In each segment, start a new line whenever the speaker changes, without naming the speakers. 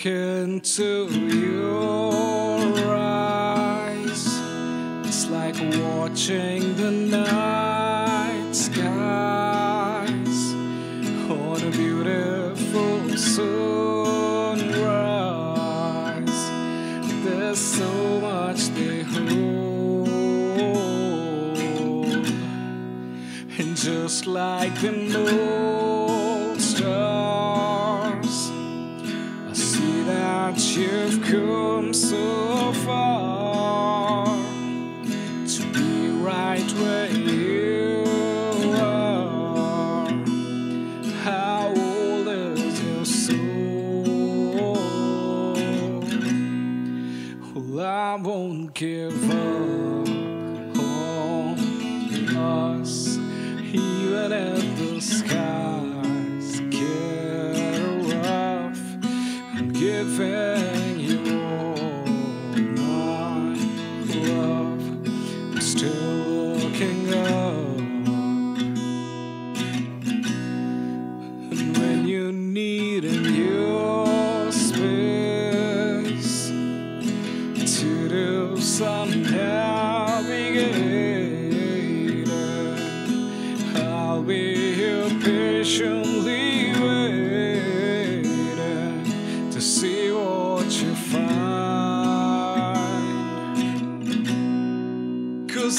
look into your eyes, it's like watching the night skies on a beautiful sunrise. There's so much they hold, and just like the old stars. You've come so far to be right where you are. How old is your soul? Well, I won't give up on us, even if the skies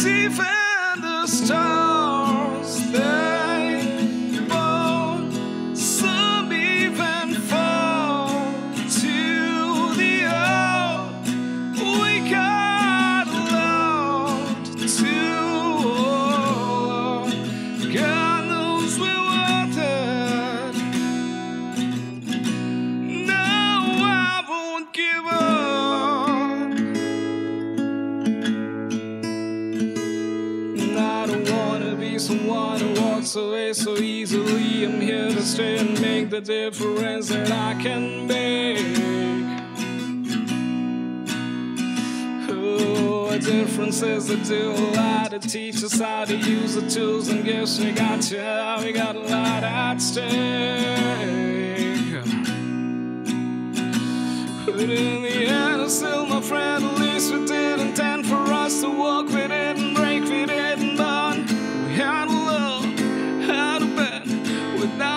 even the stars, so easily. I'm here to stay and make the difference that I can make. Oh, a difference is a do a lot to teach us how to use the tools and gifts we got. Yeah, we got a lot at stake. But without the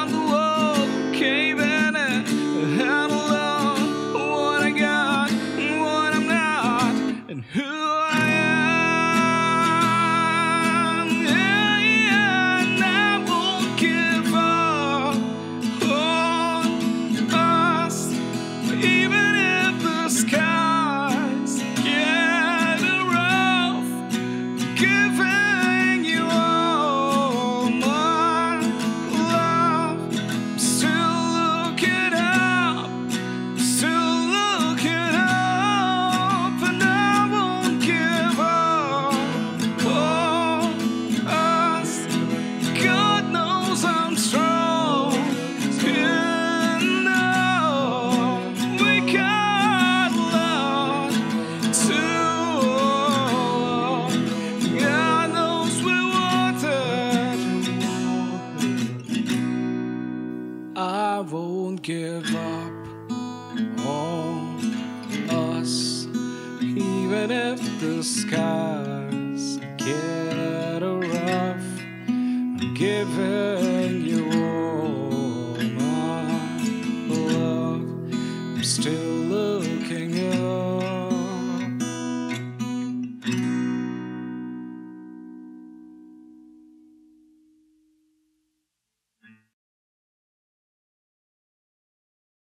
give up on us, even if the skies